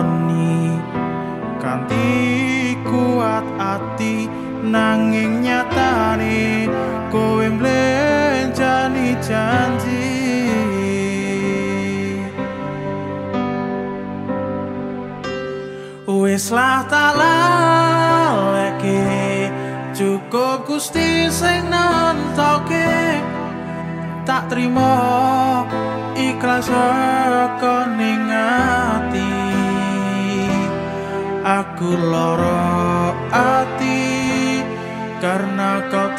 lakoni kanthi kuat ati nanging nyatane kowe mlenjani janji. Wis lah tak laleke cukup gusti sing tak terima ikhlas ning ati aku loro ati karena kau